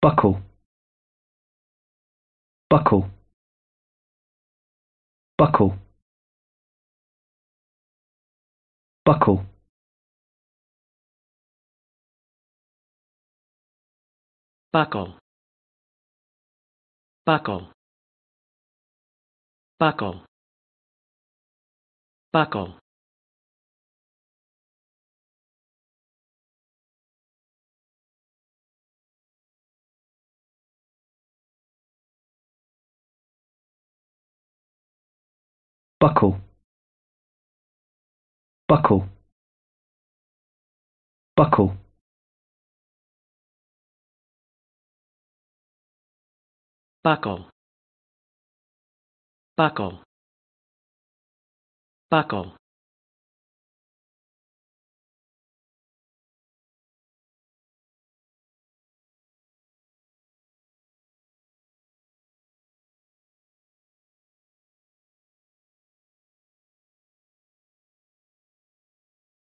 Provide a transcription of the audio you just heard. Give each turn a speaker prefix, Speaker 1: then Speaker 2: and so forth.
Speaker 1: buckle. Buckle. Buckle. Buckle.
Speaker 2: Buckle. Buckle. Buckle. Buckle
Speaker 1: buckle. Buckle. Buckle.
Speaker 2: Buckle. Buckle. Buckle